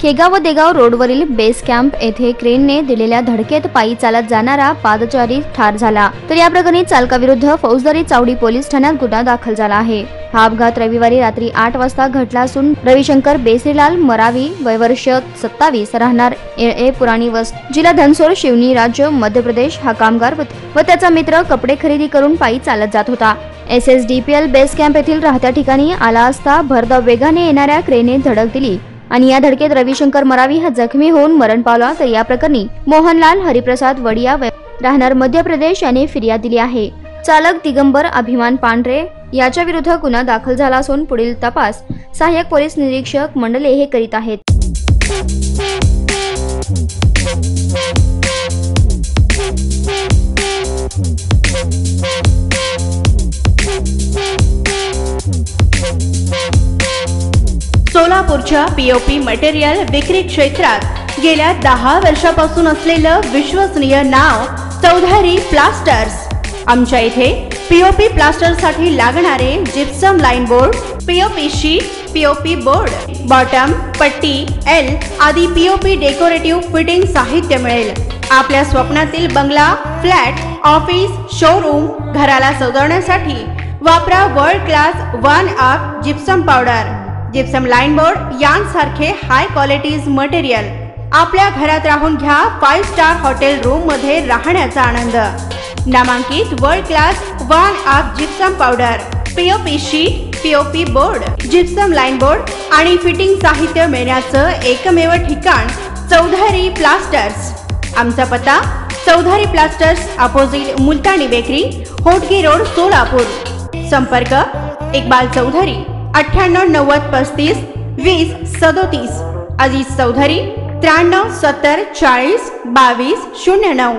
खेगाव व देगाव रोडवरील base camp येथे क्रेनने दिलेल्या धडकेत पायी चालत जाणारा पादचारी ठार झाला. तर या प्रकरणी चालकाविरुद्ध फौजदारी चावडी पोलीस ठाण्यात गुन्हा दाखल झाला आहे. हा अपघात रविवारी रात्री आठ वाजता घडला असून रविशंकर बेसीलाल मरावी वयवर्ष सत्तावीस राहणार ए पुराणी वस्त जिल्हा धनसोर शिवनी राज्य मध्य प्रदेश हा कामगार व त्याचा मित्र कपडे खरेदी करून पायी चालत जात होता. S S D P L base camp येथील राहत्या ठिकाणी आला असता भरधाव वेगाने येणाऱ्या क्रेने धडक दिली. आणि या धडकेत रविशंकर मरावी हा जखमी होऊन मरण पावला. तर या प्रकरणी मोहनलाल हरिप्रसाद वडिया राहणार मध्य प्रदेश याने फिर्याद दिली आहे. चालक दिगंबर अभिमान पांढरे याच्या विरुद्ध गुन्हा दाखल झाला असून पुढील तपास सहाय्यक पोलीस निरीक्षक मंडले हे करीत आहेत. सोलापूरच्या पीओपी मटेरियल विक्री क्षेत्रात गेल्या दहा वर्षापासून असलेलं विश्वसनीय नाव चौधारी प्लास्टर्स. आमच्या इथे पीओपी प्लास्टरसाठी लागणारे gypsum line board POP sheet POP board bottom पट्टी एल आदी पीओपी डेकोरेटिव्ह फिटिंग साहित्य मिळेल. आपल्या स्वप्नातील बंगला फ्लॅट ऑफिस शोरूम घराला सजवण्यासाठी वापरा world class one up gypsum powder gypsum line board यांसारखे हाय क्वालिटीज मटेरियल आपल्या घरात राहून घ्या फाईव्ह स्टार हॉटेल रूममध्ये राहण्याचा आनंद. नामांकित world class one of gypsum powder POP sheet POP board gypsum line board आणि फिटिंग साहित्य मिळण्याचं एकमेव ठिकाण चौधारी प्लास्टर्स आमचा पत्ता Chaudhari Plasters opposite Multani Bakery Hotgi Road Solapur. संपर्क इकबाल चौधरी. अठ्ठ्याण्णव नव्वद पस्तीस वीस सदोतीस अजित चौधरी त्र्याण्णव सत्तर चाळीस बावीस शून्य नऊ.